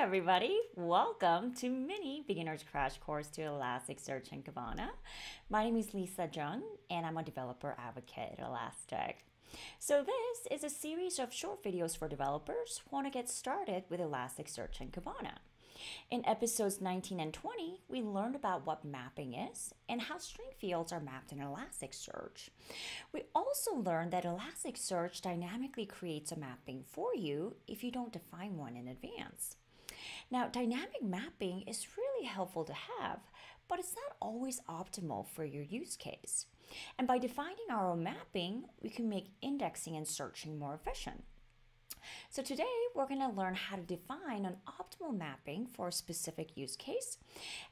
everybody. Welcome to Mini Beginner's Crash Course to Elasticsearch and Kibana. My name is Lisa Jung, and I'm a developer advocate at Elastic. So this is a series of short videos for developers who want to get started with Elasticsearch and Kibana. In episodes 19 and 20, we learned about what mapping is and how string fields are mapped in Elasticsearch. We also learned that Elasticsearch dynamically creates a mapping for you if you don't define one in advance. Now, dynamic mapping is really helpful to have, but it's not always optimal for your use case. And by defining our own mapping, we can make indexing and searching more efficient. So today we're going to learn how to define an optimal mapping for a specific use case.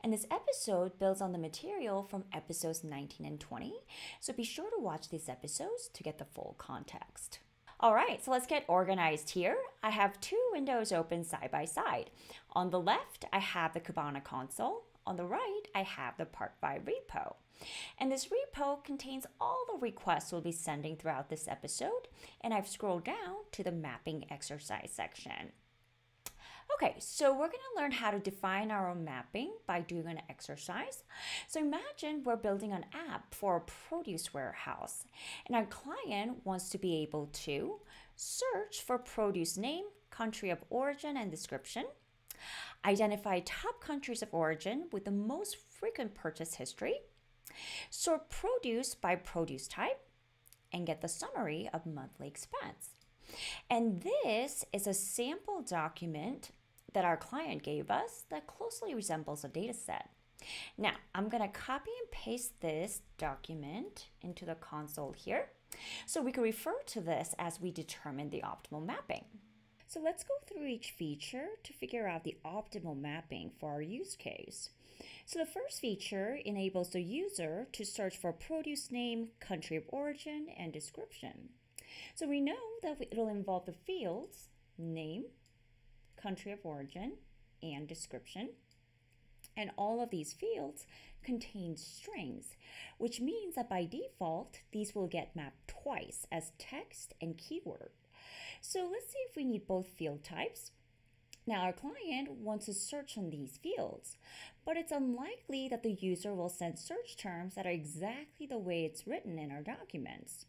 And this episode builds on the material from episodes 19 and 20. So be sure to watch these episodes to get the full context. All right, so let's get organized here. I have two windows open side by side. On the left, I have the Kibana console. On the right, I have the Part5 repo. And this repo contains all the requests we'll be sending throughout this episode, and I've scrolled down to the mapping exercise section. Okay, so we're going to learn how to define our own mapping by doing an exercise. So imagine we're building an app for a produce warehouse, and our client wants to be able to search for produce name, country of origin, and description, identify top countries of origin with the most frequent purchase history, sort produce by produce type, and get the summary of monthly expense. And this is a sample document that our client gave us that closely resembles a data set. Now, I'm going to copy and paste this document into the console here so we can refer to this as we determine the optimal mapping. So let's go through each feature to figure out the optimal mapping for our use case. So the first feature enables the user to search for produce name, country of origin, and description. So we know that it'll involve the fields name, country of origin, and description. And all of these fields contain strings, which means that by default, these will get mapped twice as text and keyword. So let's see if we need both field types. Now, our client wants to search on these fields, but it's unlikely that the user will send search terms that are exactly the way it's written in our documents.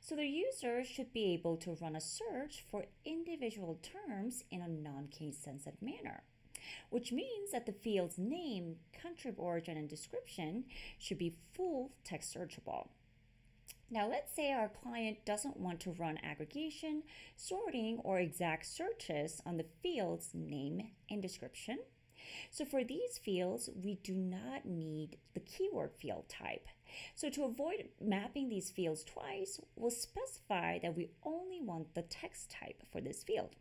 So the user should be able to run a search for individual terms in a non-case sensitive manner, which means that the field's name, country of origin, and description should be full text searchable. Now, let's say our client doesn't want to run aggregation, sorting, or exact searches on the field's name and description. So for these fields, we do not need the keyword field type. So to avoid mapping these fields twice, we'll specify that we only want the text type for this field.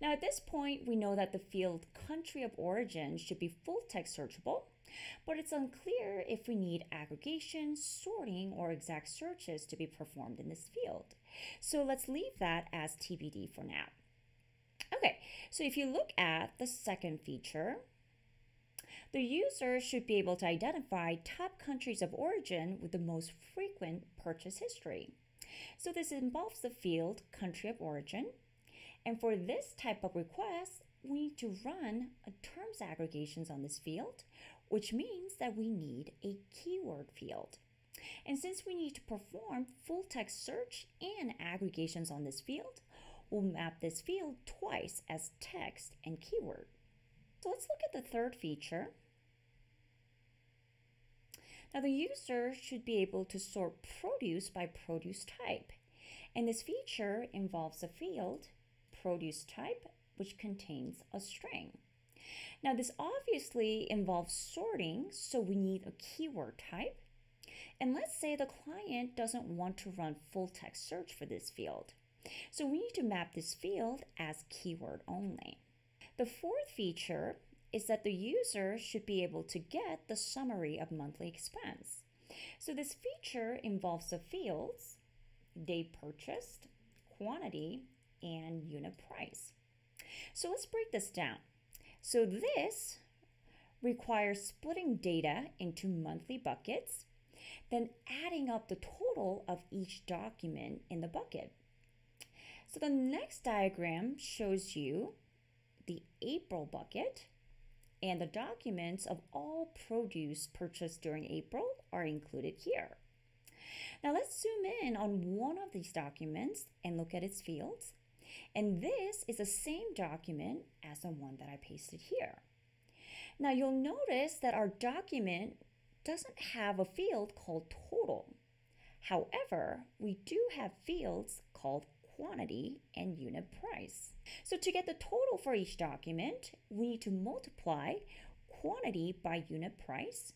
Now at this point, we know that the field country of origin should be full text searchable, but it's unclear if we need aggregation, sorting, or exact searches to be performed in this field. So let's leave that as TBD for now. Okay, so if you look at the second feature, the user should be able to identify top countries of origin with the most frequent purchase history. So this involves the field country of origin. And for this type of request, we need to run terms aggregations on this field, which means that we need a keyword field. And since we need to perform full text search and aggregations on this field, we'll map this field twice as text and keyword. So let's look at the third feature. Now the user should be able to sort produce by produce type. And this feature involves a field, produce type, which contains a string. Now this obviously involves sorting, so we need a keyword type. And let's say the client doesn't want to run full text search for this field. So we need to map this field as keyword only. The fourth feature is that the user should be able to get the summary of monthly expense. So this feature involves the fields, day purchased, quantity, and unit price. So let's break this down. So this requires splitting data into monthly buckets, then adding up the total of each document in the bucket. So the next diagram shows you the April bucket, and the documents of all produce purchased during April are included here. Now let's zoom in on one of these documents and look at its fields. And this is the same document as the one that I pasted here. Now you'll notice that our document doesn't have a field called total. However, we do have fields called quantity and unit price. So to get the total for each document, we need to multiply quantity by unit price,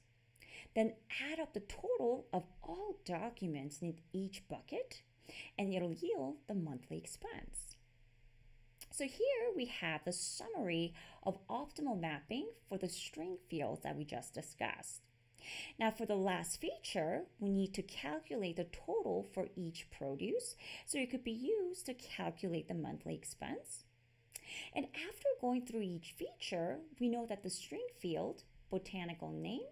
then add up the total of all documents in each bucket, and it'll yield the monthly expense. So here we have the summary of optimal mapping for the string fields that we just discussed. Now for the last feature, we need to calculate the total for each produce so it could be used to calculate the monthly expense. And after going through each feature, we know that the string field, botanical name,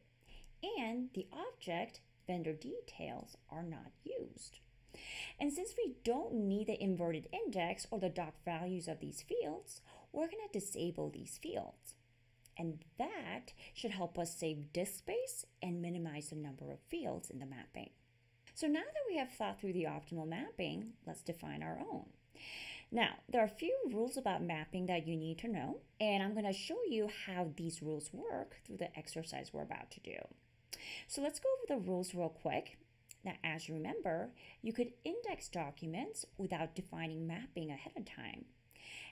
and the object, vendor details, are not used. And since we don't need the inverted index or the doc values of these fields, we're going to disable these fields. And that should help us save disk space and minimize the number of fields in the mapping. So now that we have thought through the optimal mapping, let's define our own. Now, there are a few rules about mapping that you need to know, and I'm going to show you how these rules work through the exercise we're about to do. So let's go over the rules real quick. Now, as you remember, you could index documents without defining mapping ahead of time.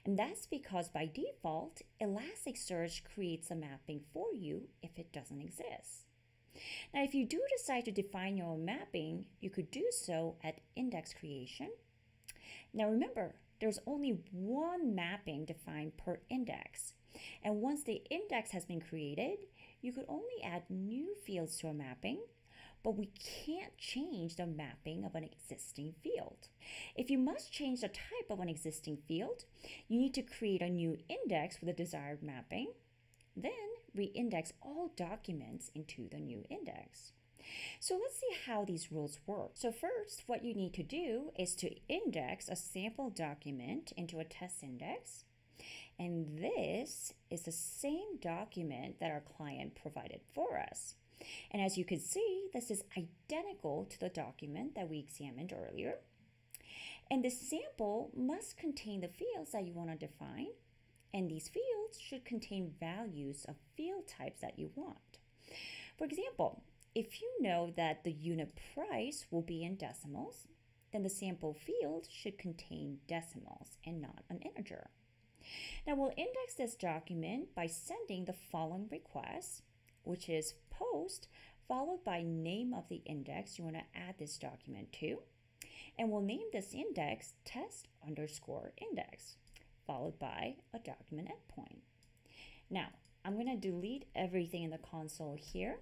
And that's because by default, Elasticsearch creates a mapping for you if it doesn't exist. Now, if you do decide to define your own mapping, you could do so at index creation. Now, remember, there's only one mapping defined per index. And once the index has been created, you could only add new fields to a mapping but we can't change the mapping of an existing field. If you must change the type of an existing field, you need to create a new index for the desired mapping, then reindex all documents into the new index. So let's see how these rules work. So first, what you need to do is to index a sample document into a test index. And this is the same document that our client provided for us. And as you can see, this is identical to the document that we examined earlier. And the sample must contain the fields that you want to define. And these fields should contain values of field types that you want. For example, if you know that the unit price will be in decimals, then the sample field should contain decimals and not an integer. Now we'll index this document by sending the following request, which is post followed by name of the index you want to add this document to. And we'll name this index test underscore index, followed by a document endpoint. Now, I'm going to delete everything in the console here.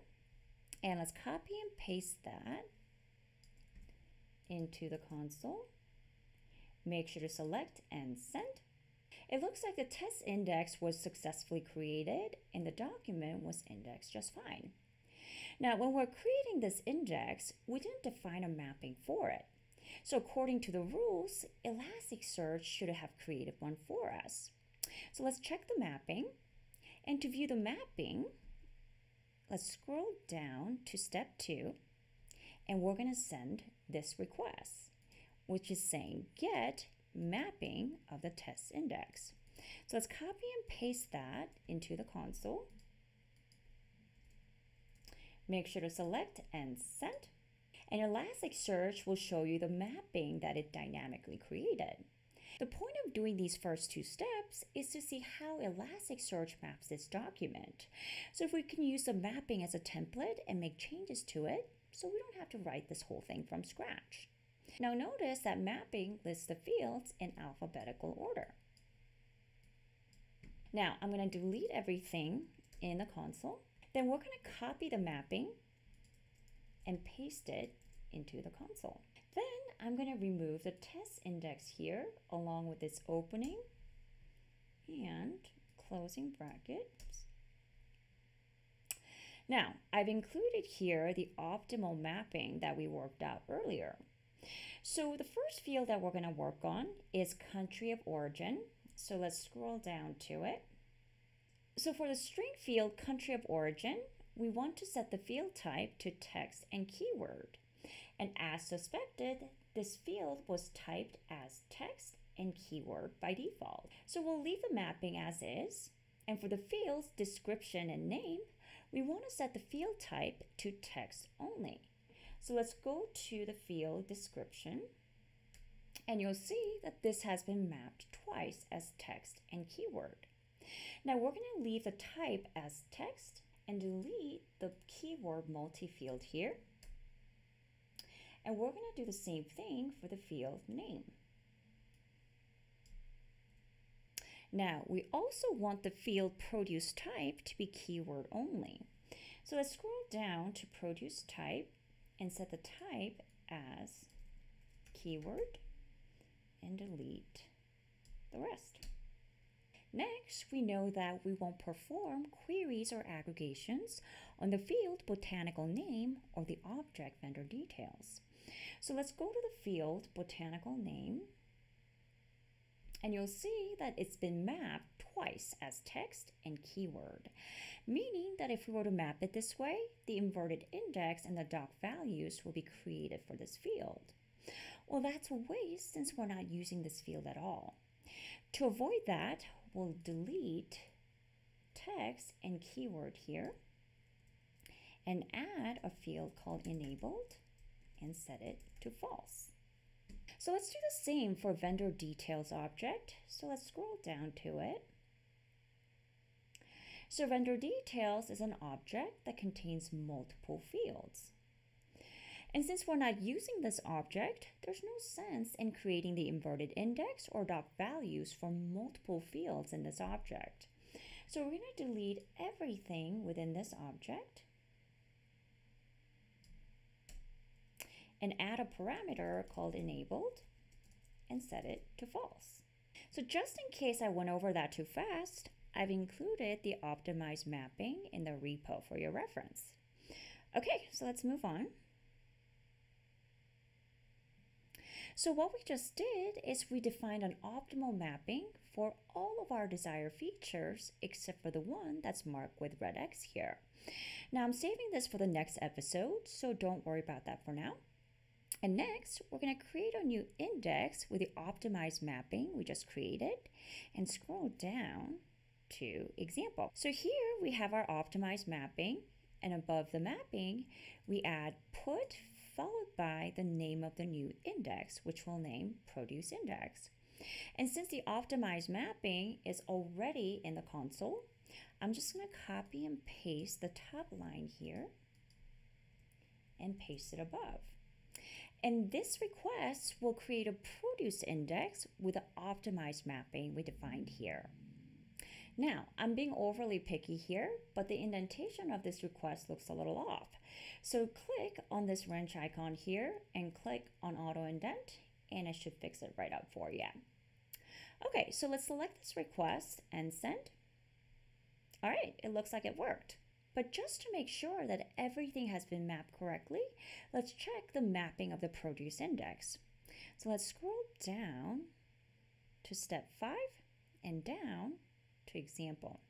And let's copy and paste that into the console. Make sure to select and send. It looks like the test index was successfully created and the document was indexed just fine. Now, when we're creating this index, we didn't define a mapping for it. So according to the rules, Elasticsearch should have created one for us. So let's check the mapping. And to view the mapping, let's scroll down to step two, and we're going to send this request, which is saying get mapping of the test index. So let's copy and paste that into the console. Make sure to select and send. And Elasticsearch will show you the mapping that it dynamically created. The point of doing these first two steps is to see how Elasticsearch maps this document. So if we can use the mapping as a template and make changes to it, so we don't have to write this whole thing from scratch. Now notice that mapping lists the fields in alphabetical order. Now I'm going to delete everything in the console then we're going to copy the mapping and paste it into the console. Then I'm going to remove the test index here along with its opening and closing brackets. Now, I've included here the optimal mapping that we worked out earlier. So the first field that we're going to work on is country of origin. So let's scroll down to it. So for the string field country of origin, we want to set the field type to text and keyword. And as suspected, this field was typed as text and keyword by default. So we'll leave the mapping as is. And for the fields description and name, we want to set the field type to text only. So let's go to the field description and you'll see that this has been mapped twice as text and keyword. Now we're going to leave the type as text and delete the keyword multi-field here. And we're going to do the same thing for the field name. Now, we also want the field produce type to be keyword only. So let's scroll down to produce type and set the type as keyword and delete the rest. Next, we know that we won't perform queries or aggregations on the field botanical name or the object vendor details. So let's go to the field botanical name and you'll see that it's been mapped twice as text and keyword, meaning that if we were to map it this way, the inverted index and the doc values will be created for this field. Well, that's a waste since we're not using this field at all. To avoid that, we'll delete text and keyword here and add a field called enabled and set it to false. So let's do the same for vendor details object. So let's scroll down to it. So vendor details is an object that contains multiple fields. And since we're not using this object, there's no sense in creating the inverted index or doc values for multiple fields in this object. So we're going to delete everything within this object and add a parameter called enabled and set it to false. So just in case I went over that too fast, I've included the optimized mapping in the repo for your reference. Okay, so let's move on. So what we just did is we defined an optimal mapping for all of our desired features except for the one that's marked with red X here. Now I'm saving this for the next episode, so don't worry about that for now. And next, we're going to create a new index with the optimized mapping we just created and scroll down to example. So here we have our optimized mapping and above the mapping, we add put followed by the name of the new index, which we'll name produce index. And since the optimized mapping is already in the console, I'm just going to copy and paste the top line here and paste it above. And this request will create a produce index with the optimized mapping we defined here. Now, I'm being overly picky here, but the indentation of this request looks a little off. So click on this wrench icon here and click on auto indent and it should fix it right up for you. Okay, so let's select this request and send. All right, it looks like it worked. But just to make sure that everything has been mapped correctly, let's check the mapping of the produce index. So let's scroll down to step five and down to example.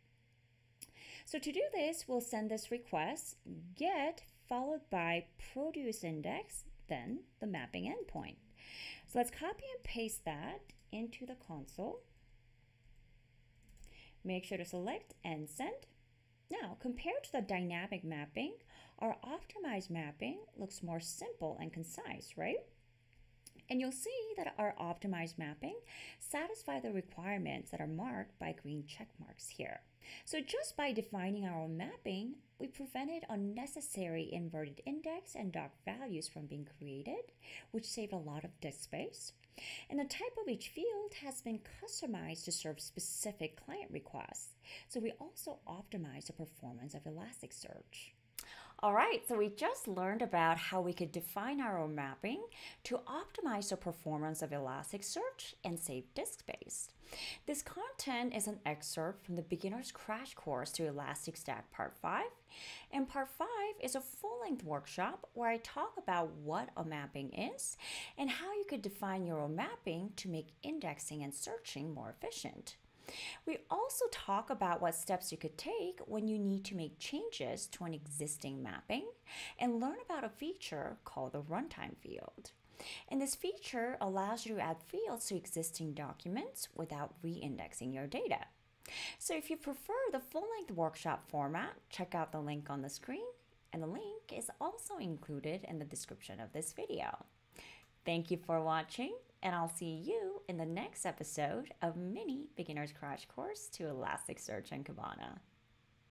So to do this, we'll send this request get followed by produce index, then the mapping endpoint. So let's copy and paste that into the console. Make sure to select and send. Now, compared to the dynamic mapping, our optimized mapping looks more simple and concise, right? And you'll see that our optimized mapping satisfy the requirements that are marked by green check marks here. So just by defining our own mapping, we prevented unnecessary inverted index and doc values from being created, which saved a lot of disk space. And the type of each field has been customized to serve specific client requests. So we also optimize the performance of Elasticsearch. All right, so we just learned about how we could define our own mapping to optimize the performance of Elasticsearch and save disk space. This content is an excerpt from the beginner's crash course to Elasticstack Part 5, and Part 5 is a full-length workshop where I talk about what a mapping is and how you could define your own mapping to make indexing and searching more efficient. We also talk about what steps you could take when you need to make changes to an existing mapping and learn about a feature called the runtime field. And this feature allows you to add fields to existing documents without re-indexing your data. So if you prefer the full-length workshop format, check out the link on the screen and the link is also included in the description of this video. Thank you for watching and I'll see you in the next episode of Mini Beginner's Crash Course to Elasticsearch and Kibana.